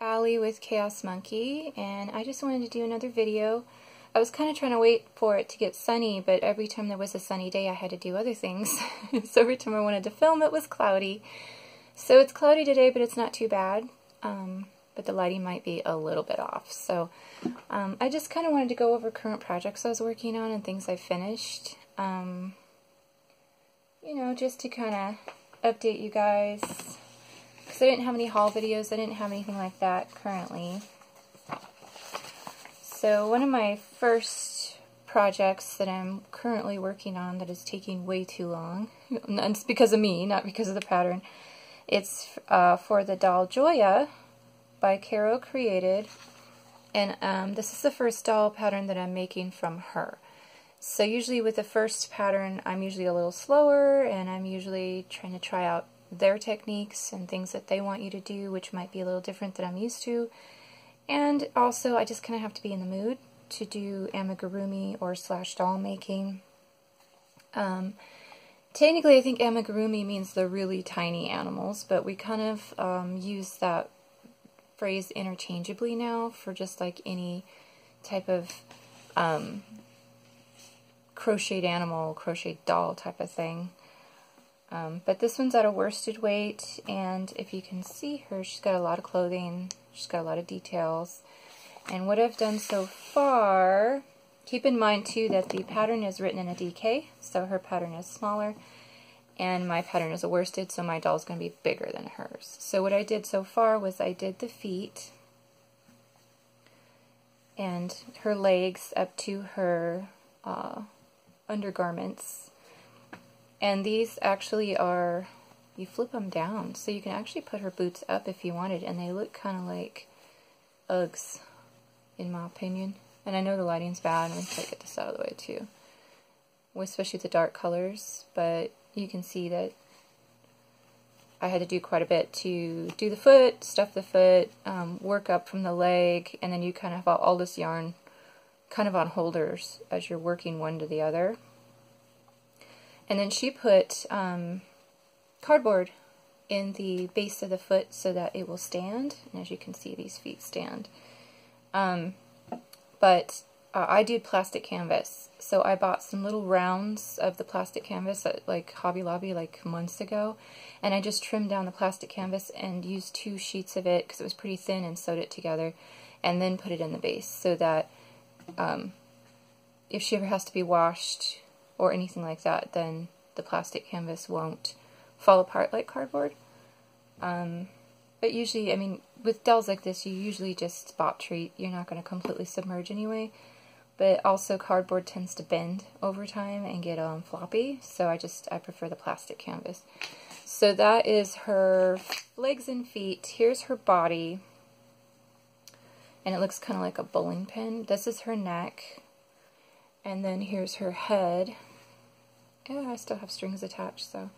Allie with Chaos Monkey, and I just wanted to do another video. I was kind of trying to wait for it to get sunny, but every time there was a sunny day I had to do other things. so every time I wanted to film it was cloudy. So it's cloudy today, but it's not too bad. Um, but the lighting might be a little bit off. So um, I just kind of wanted to go over current projects I was working on and things I finished. Um, you know, just to kind of update you guys because I didn't have any haul videos, I didn't have anything like that currently. So one of my first projects that I'm currently working on that is taking way too long, and it's because of me, not because of the pattern, it's uh, for the doll Joya by Caro Created, and um, this is the first doll pattern that I'm making from her. So usually with the first pattern, I'm usually a little slower, and I'm usually trying to try out their techniques and things that they want you to do, which might be a little different than I'm used to. And also, I just kind of have to be in the mood to do amigurumi or slash doll making. Um, technically, I think amigurumi means the really tiny animals, but we kind of um, use that phrase interchangeably now for just like any type of um, crocheted animal, crocheted doll type of thing. Um, but this one's at a worsted weight, and if you can see her, she's got a lot of clothing, she's got a lot of details. And what I've done so far, keep in mind too that the pattern is written in a DK, so her pattern is smaller, and my pattern is a worsted, so my doll's going to be bigger than hers. So what I did so far was I did the feet, and her legs up to her uh, undergarments and these actually are, you flip them down, so you can actually put her boots up if you wanted, and they look kind of like Uggs, in my opinion. And I know the lighting's bad, and we try to get this out of the way too. Especially the dark colors, but you can see that I had to do quite a bit to do the foot, stuff the foot, um, work up from the leg, and then you kind of have all this yarn kind of on holders as you're working one to the other. And then she put um, cardboard in the base of the foot so that it will stand. And as you can see, these feet stand. Um, but uh, I did plastic canvas. So I bought some little rounds of the plastic canvas at like Hobby Lobby like months ago. And I just trimmed down the plastic canvas and used two sheets of it because it was pretty thin and sewed it together. And then put it in the base so that um, if she ever has to be washed or anything like that, then the plastic canvas won't fall apart like cardboard. Um, but usually, I mean, with dolls like this, you usually just spot treat. You're not going to completely submerge anyway. But also cardboard tends to bend over time and get um, floppy, so I just, I prefer the plastic canvas. So that is her legs and feet. Here's her body. And it looks kind of like a bowling pin. This is her neck. And then here's her head. Yeah, I still have strings attached, so.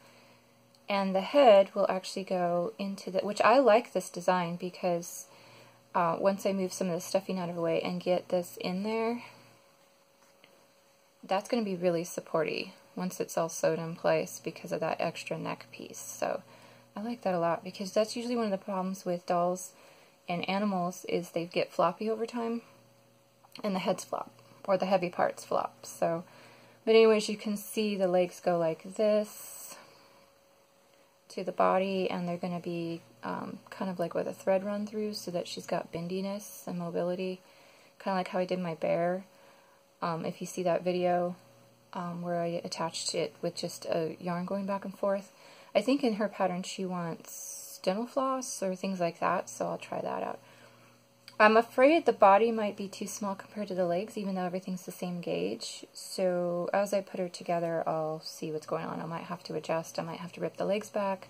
And the head will actually go into the, which I like this design because uh, once I move some of the stuffing out of the way and get this in there, that's going to be really supporty once it's all sewed in place because of that extra neck piece. So I like that a lot because that's usually one of the problems with dolls and animals is they get floppy over time and the heads flop or the heavy parts flop. So, but anyways, you can see the legs go like this to the body, and they're going to be um, kind of like with a thread run through, so that she's got bendiness and mobility, kind of like how I did my bear. Um, if you see that video um, where I attached it with just a yarn going back and forth, I think in her pattern she wants dental floss or things like that, so I'll try that out. I'm afraid the body might be too small compared to the legs, even though everything's the same gauge. So as I put her together, I'll see what's going on. I might have to adjust. I might have to rip the legs back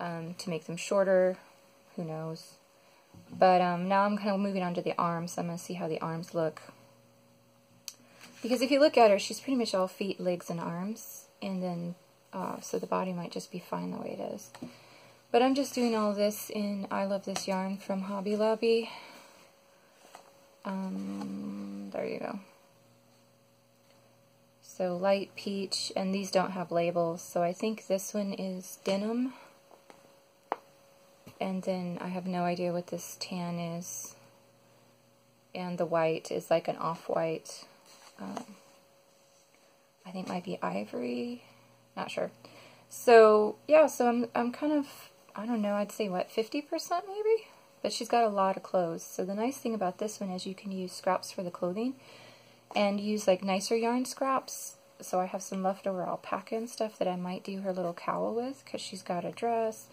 um, to make them shorter. Who knows? But um, now I'm kind of moving on to the arms. I'm going to see how the arms look. Because if you look at her, she's pretty much all feet, legs, and arms. And then, uh, so the body might just be fine the way it is. But I'm just doing all this in I Love This Yarn from Hobby Lobby. Um, there you go. So light peach, and these don't have labels, so I think this one is denim. and then I have no idea what this tan is. And the white is like an off-white. Um, I think might be ivory. Not sure. So, yeah, so I'm, I'm kind of, I don't know, I'd say what, 50% maybe? But she's got a lot of clothes. So the nice thing about this one is you can use scraps for the clothing and use like nicer yarn scraps. So I have some leftover alpaca and stuff that I might do her little cowl with because she's got a dress,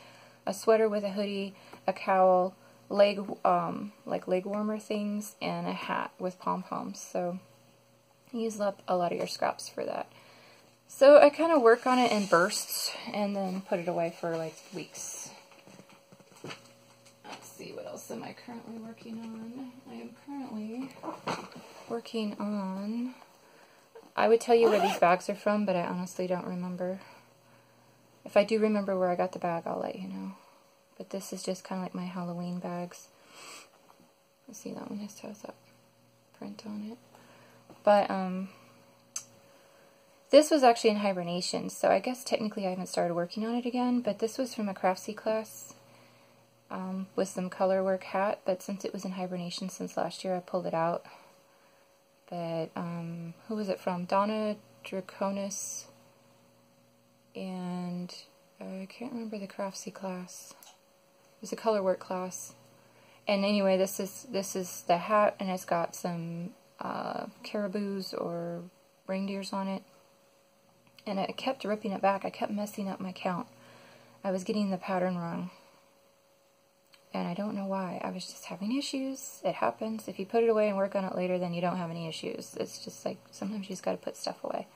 a sweater with a hoodie, a cowl, leg um, like leg warmer things, and a hat with pom-poms. So use up a lot of your scraps for that. So I kind of work on it in bursts and then put it away for like weeks. Else am I currently working on? I am currently working on, I would tell you where these bags are from, but I honestly don't remember. If I do remember where I got the bag, I'll let you know. But this is just kind of like my Halloween bags. Let's see, that one has that print on it. But, um, this was actually in hibernation, so I guess technically I haven't started working on it again, but this was from a Craftsy class um, with some color work hat, but since it was in hibernation since last year, I pulled it out. But, um, who was it from? Donna Druchunas and I can't remember the Craftsy class. It was a color work class. And anyway, this is this is the hat, and it's got some uh, caribous or reindeers on it. And I kept ripping it back. I kept messing up my count. I was getting the pattern wrong. And I don't know why. I was just having issues. It happens. If you put it away and work on it later, then you don't have any issues. It's just like sometimes you just got to put stuff away.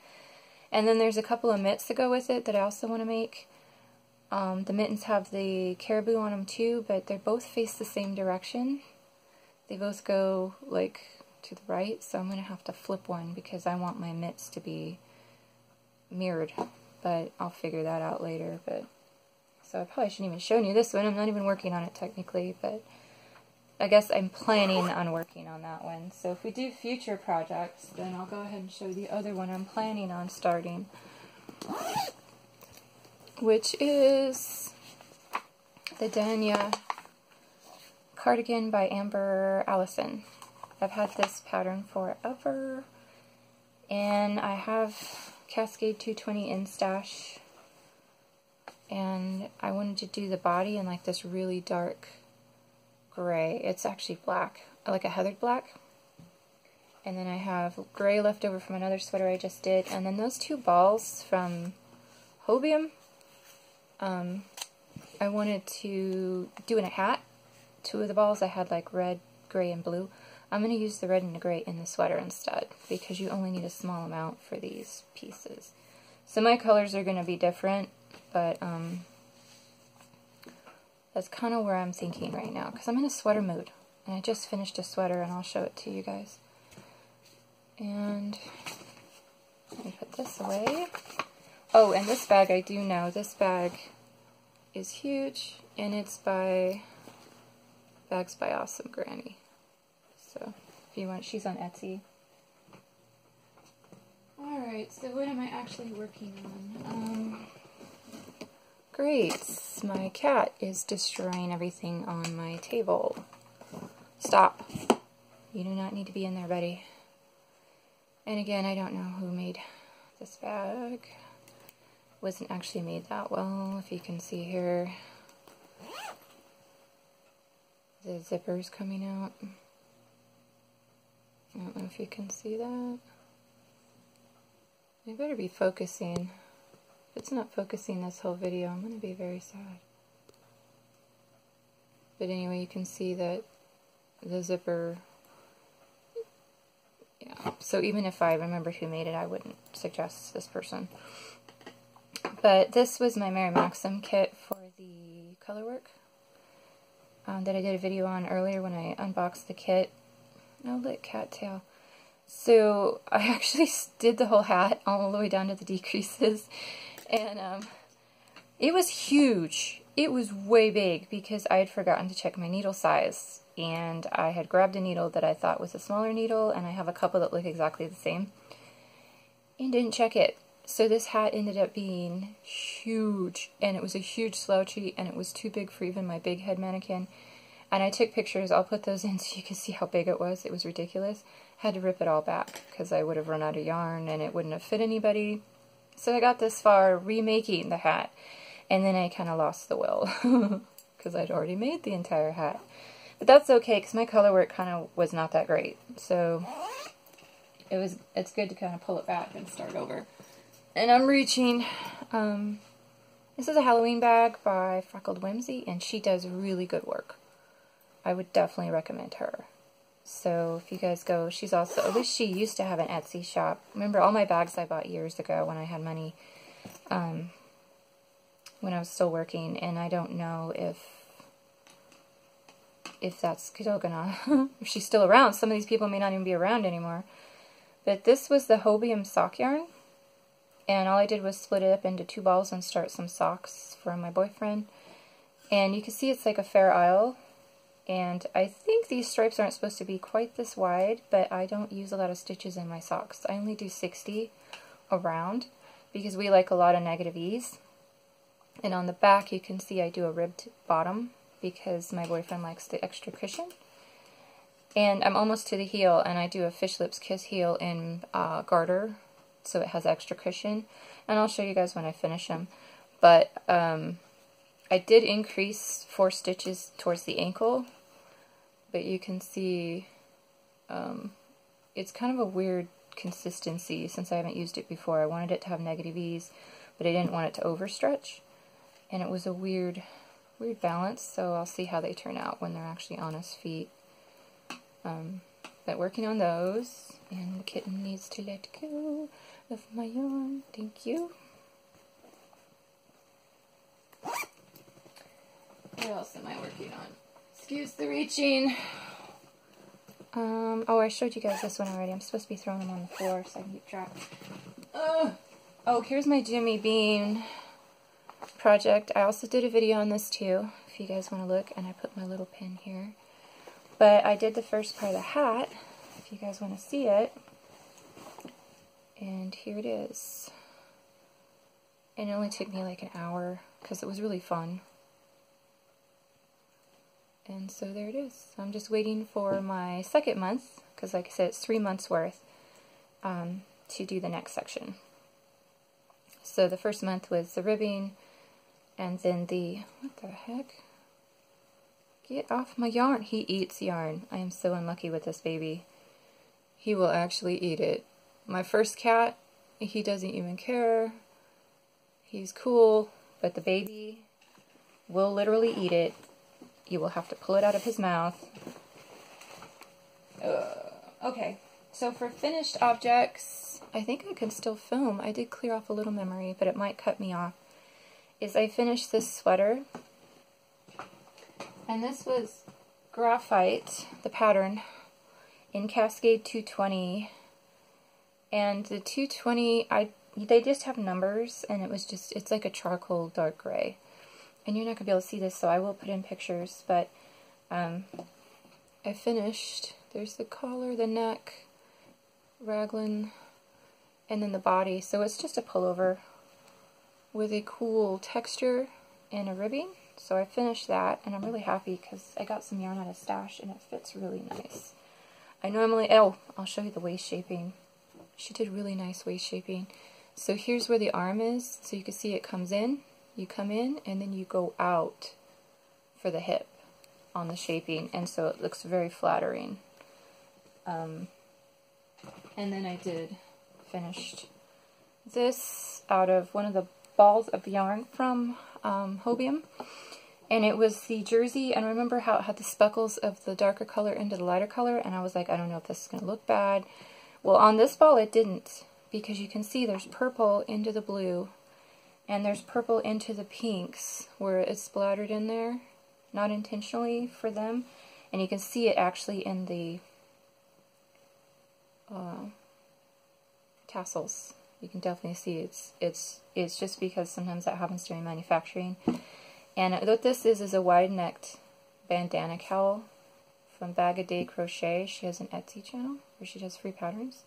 And then there's a couple of mitts to go with it that I also want to make. Um, the mittens have the caribou on them too, but they both face the same direction. They both go like to the right, so I'm going to have to flip one because I want my mitts to be mirrored, but I'll figure that out later. But So I probably shouldn't even show you this one. I'm not even working on it technically, but I guess I'm planning on working on that one. So if we do future projects, then I'll go ahead and show the other one I'm planning on starting, which is the Dania cardigan by Amber Allison. I've had this pattern forever, and I have Cascade 220 in stash, and I wanted to do the body in like this really dark gray. It's actually black, like a heathered black. And then I have gray left over from another sweater I just did. And then those two balls from Hobium, um, I wanted to do in a hat. Two of the balls I had like red, gray, and blue. I'm going to use the red and the gray in the sweater instead because you only need a small amount for these pieces. So my colors are going to be different, but um, that's kind of where I'm thinking right now because I'm in a sweater mood. And I just finished a sweater and I'll show it to you guys. And let me put this away. Oh, and this bag I do know. This bag is huge and it's by Bags by Awesome Granny. So if you want, she's on Etsy. Alright, so what am I actually working on? Um, great, my cat is destroying everything on my table. Stop. You do not need to be in there, buddy. And again, I don't know who made this bag. Wasn't actually made that well, if you can see here. The zipper's coming out. I don't know if you can see that. I better be focusing. It's not focusing this whole video, I'm going to be very sad. But anyway, you can see that the zipper, yeah, so even if I remembered who made it, I wouldn't suggest this person. But this was my Mary Maxim kit for the color work um, that I did a video on earlier when I unboxed the kit. No lit cattail. So I actually did the whole hat all the way down to the decreases. And um, it was huge. It was way big because I had forgotten to check my needle size. And I had grabbed a needle that I thought was a smaller needle, and I have a couple that look exactly the same. And didn't check it. So this hat ended up being huge, and it was a huge slouchy, and it was too big for even my big head mannequin. And I took pictures, I'll put those in so you can see how big it was. It was ridiculous. Had to rip it all back because I would have run out of yarn and it wouldn't have fit anybody. So I got this far remaking the hat, and then I kind of lost the will because I'd already made the entire hat. But that's okay because my color work kind of was not that great. So it was it's good to kind of pull it back and start over. And I'm reaching, um, this is a Halloween bag by Freckled Whimsy, and she does really good work. I would definitely recommend her. So if you guys go, she's also, at least she used to have an Etsy shop. Remember all my bags I bought years ago when I had money, um, when I was still working, and I don't know if, if that's still gonna, if she's still around. Some of these people may not even be around anymore. But this was the Hobium sock yarn, and all I did was split it up into two balls and start some socks for my boyfriend. And you can see it's like a Fair Isle and I think these stripes aren't supposed to be quite this wide, but I don't use a lot of stitches in my socks. I only do 60 around because we like a lot of negative ease. And on the back you can see I do a ribbed bottom because my boyfriend likes the extra cushion. And I'm almost to the heel and I do a fish lips kiss heel in uh, garter so it has extra cushion. And I'll show you guys when I finish them. But um, I did increase four stitches towards the ankle but you can see um, it's kind of a weird consistency since I haven't used it before. I wanted it to have negative ease, but I didn't want it to overstretch. And it was a weird, weird balance, so I'll see how they turn out when they're actually on his feet. Um, but working on those, and the kitten needs to let go of my yarn. Thank you. What else am I working on? Excuse the reaching. Um, oh, I showed you guys this one already. I'm supposed to be throwing them on the floor so I can keep track. Uh, oh, here's my Jimmy Bean project. I also did a video on this too, if you guys want to look, and I put my little pin here. But I did the first part of the hat, if you guys want to see it. And here it is. And it only took me like an hour, because it was really fun. And so there it is. I'm just waiting for my second month, because like I said, it's three months worth, um, to do the next section. So the first month was the ribbing, and then the, what the heck? Get off my yarn. He eats yarn. I am so unlucky with this baby. He will actually eat it. My first cat, he doesn't even care. He's cool, but the baby will literally eat it you will have to pull it out of his mouth. Uh, okay, so for finished objects, I think I can still film. I did clear off a little memory, but it might cut me off. Is I finished this sweater. And this was graphite, the pattern, in Cascade 220. And the 220, I they just have numbers, and it was just, it's like a charcoal dark gray and you're not going to be able to see this, so I will put in pictures, but um, I finished. There's the collar, the neck, raglan, and then the body. So it's just a pullover with a cool texture and a ribbing. So I finished that, and I'm really happy because I got some yarn out of stash, and it fits really nice. I normally, oh, I'll show you the waist shaping. She did really nice waist shaping. So here's where the arm is, so you can see it comes in, you come in and then you go out for the hip on the shaping and so it looks very flattering. Um, and then I did finished this out of one of the balls of yarn from um, Hobium and it was the jersey and remember how it had the speckles of the darker color into the lighter color and I was like I don't know if this is going to look bad. Well on this ball it didn't because you can see there's purple into the blue and there's purple into the pinks where it's splattered in there, not intentionally for them. And you can see it actually in the uh, tassels. You can definitely see it's it's it's just because sometimes that happens during manufacturing. And what this is is a wide-necked bandana cowl from Bagoday Crochet. She has an Etsy channel where she does free patterns.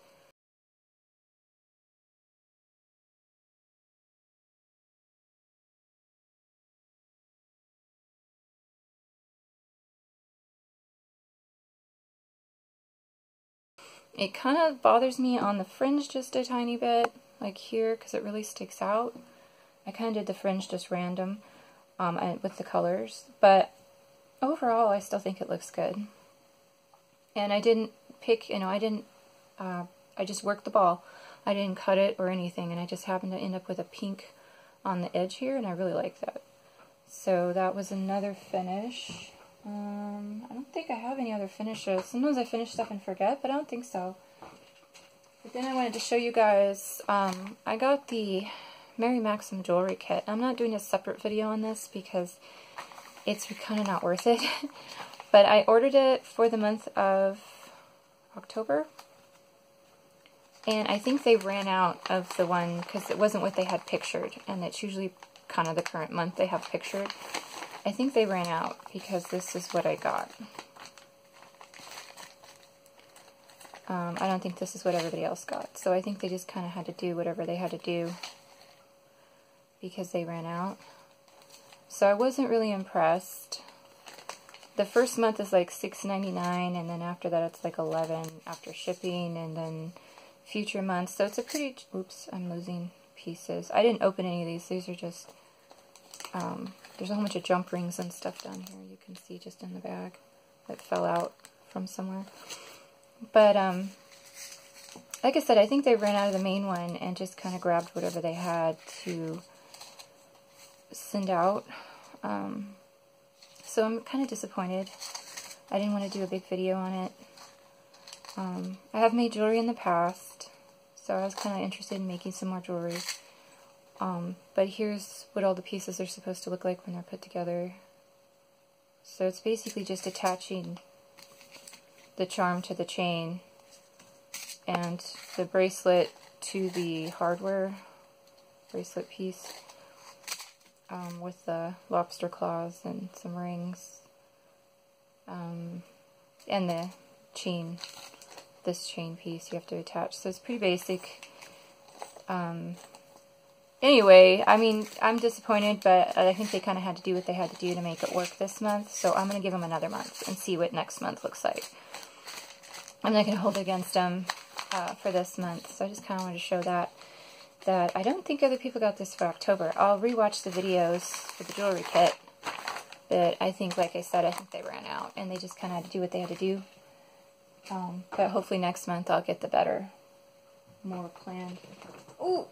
It kind of bothers me on the fringe just a tiny bit, like here, because it really sticks out. I kind of did the fringe just random um, with the colors, but overall I still think it looks good. And I didn't pick, you know, I didn't, uh, I just worked the ball. I didn't cut it or anything, and I just happened to end up with a pink on the edge here, and I really like that. So that was another finish. Um, I don't think I have any other finishes. Sometimes I finish stuff and forget, but I don't think so. But then I wanted to show you guys, um, I got the Mary Maxim jewelry kit. I'm not doing a separate video on this because it's kind of not worth it. but I ordered it for the month of October. And I think they ran out of the one because it wasn't what they had pictured. And it's usually kind of the current month they have pictured. I think they ran out because this is what I got. Um, I don't think this is what everybody else got. So I think they just kind of had to do whatever they had to do because they ran out. So I wasn't really impressed. The first month is like $6.99 and then after that it's like 11 after shipping and then future months. So it's a pretty, oops, I'm losing pieces. I didn't open any of these. These are just um, there's a whole bunch of jump rings and stuff down here you can see just in the bag that fell out from somewhere. But, um, like I said, I think they ran out of the main one and just kind of grabbed whatever they had to send out. Um, so I'm kind of disappointed. I didn't want to do a big video on it. Um, I have made jewelry in the past, so I was kind of interested in making some more jewelry. Um, but here's what all the pieces are supposed to look like when they're put together. So it's basically just attaching the charm to the chain and the bracelet to the hardware bracelet piece um, with the lobster claws and some rings um, and the chain, this chain piece you have to attach. So it's pretty basic. Um, anyway, I mean, I'm disappointed, but I think they kind of had to do what they had to do to make it work this month. So I'm going to give them another month and see what next month looks like. I'm not going to hold it against them uh, for this month. So I just kind of wanted to show that. That I don't think other people got this for October. I'll rewatch the videos for the jewelry kit. But I think, like I said, I think they ran out. And they just kind of had to do what they had to do. Um, but hopefully next month I'll get the better, more planned. Ooh!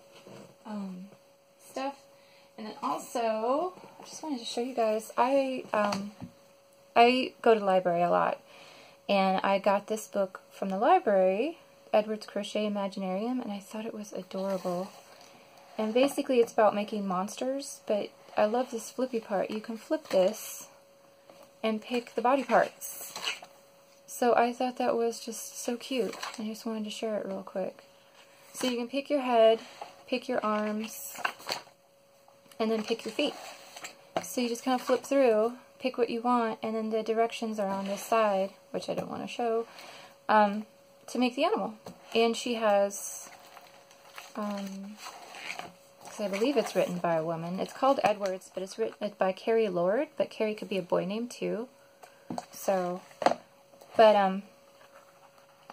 Um, also, I just wanted to show you guys, I, um, I go to the library a lot. And I got this book from the library, Edward's Crochet Imaginarium, and I thought it was adorable. And basically it's about making monsters, but I love this flippy part. You can flip this and pick the body parts. So I thought that was just so cute. I just wanted to share it real quick. So you can pick your head, pick your arms, and then pick your feet. So you just kind of flip through, pick what you want, and then the directions are on this side, which I don't want to show, um, to make the animal. And she has, um, I believe it's written by a woman. It's called Edwards, but it's written by Kerry Lord, but Kerry could be a boy name too. So, but, um,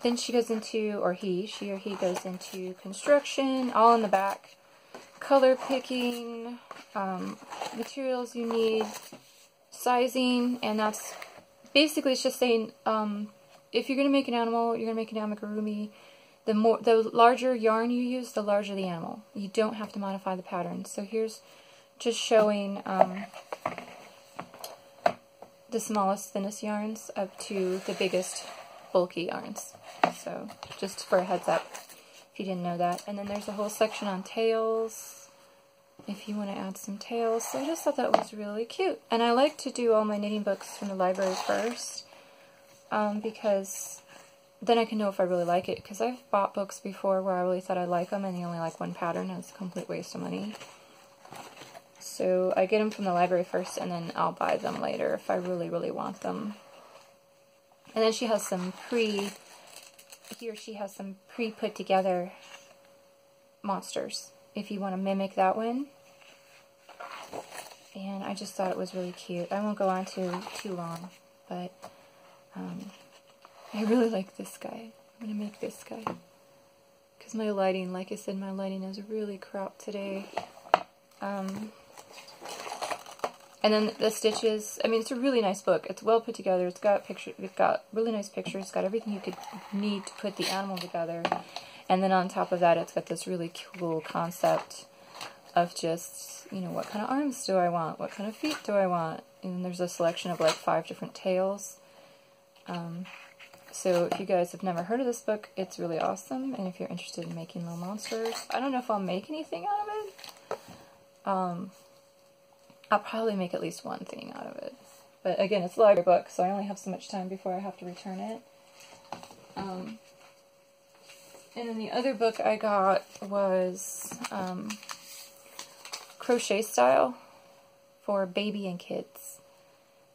then she goes into, or he, she or he goes into construction, all in the back color picking, um, materials you need, sizing, and that's basically it's just saying um, if you're going to make an animal, you're going to make an amigurumi, the more the larger yarn you use, the larger the animal. You don't have to modify the pattern. So here's just showing um, the smallest, thinnest yarns up to the biggest, bulky yarns. So just for a heads up if you didn't know that. And then there's a whole section on tails, if you want to add some tails. So I just thought that was really cute. And I like to do all my knitting books from the library first, um, because then I can know if I really like it. Because I've bought books before where I really thought I'd like them, and they only like one pattern, and it's a complete waste of money. So I get them from the library first, and then I'll buy them later if I really, really want them. And then she has some pre he or she has some pre-put together monsters if you want to mimic that one. And I just thought it was really cute. I won't go on too, too long, but um, I really like this guy. I'm going to make this guy. Because my lighting, like I said, my lighting is really crap today. Um, and then the stitches, I mean, it's a really nice book. It's well put together. It's got picture, it's got really nice pictures. It's got everything you could need to put the animal together. And then on top of that, it's got this really cool concept of just, you know, what kind of arms do I want? What kind of feet do I want? And there's a selection of like five different tails. Um, so if you guys have never heard of this book, it's really awesome. And if you're interested in making little monsters, I don't know if I'll make anything out of it. Um, I'll probably make at least one thing out of it. But again, it's a library book, so I only have so much time before I have to return it. Um, and then the other book I got was um, Crochet Style for Baby and Kids.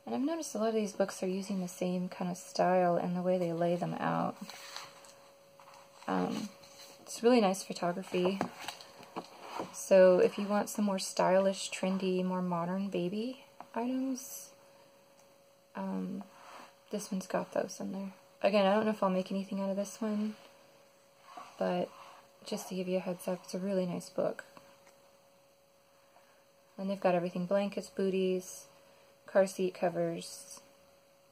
And I've noticed a lot of these books are using the same kind of style and the way they lay them out. Um, it's really nice photography. So if you want some more stylish, trendy, more modern baby items, um, this one's got those in there. Again, I don't know if I'll make anything out of this one, but just to give you a heads up, it's a really nice book. And they've got everything, blankets, booties, car seat covers,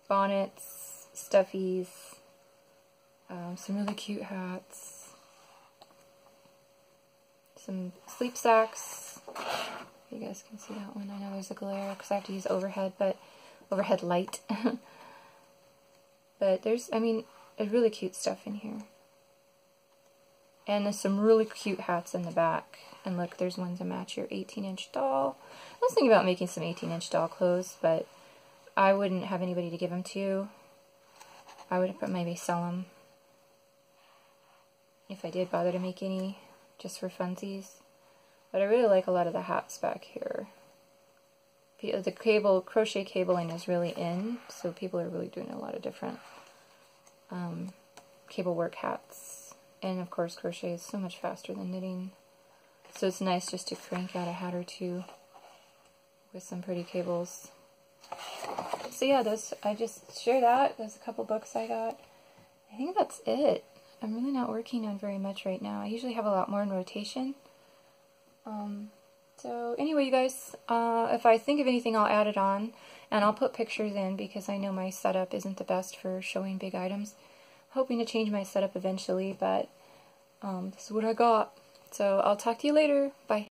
bonnets, stuffies, um, some really cute hats, some sleep sacks. You guys can see that one. I know there's a glare because I have to use overhead, but overhead light. but there's, I mean, really cute stuff in here. And there's some really cute hats in the back. And look, there's one to match your 18-inch doll. I was thinking about making some 18-inch doll clothes, but I wouldn't have anybody to give them to. I would maybe sell them if I did bother to make any, just for funsies. But I really like a lot of the hats back here. The cable, crochet cabling is really in, so people are really doing a lot of different um, cable work hats. And of course, crochet is so much faster than knitting. So it's nice just to crank out a hat or two with some pretty cables. So yeah, those I just share that. There's a couple books I got. I think that's it. I'm really not working on very much right now. I usually have a lot more in rotation. Um, so anyway, you guys, uh, if I think of anything, I'll add it on. And I'll put pictures in because I know my setup isn't the best for showing big items. Hoping to change my setup eventually, but um, this is what I got. So I'll talk to you later. Bye.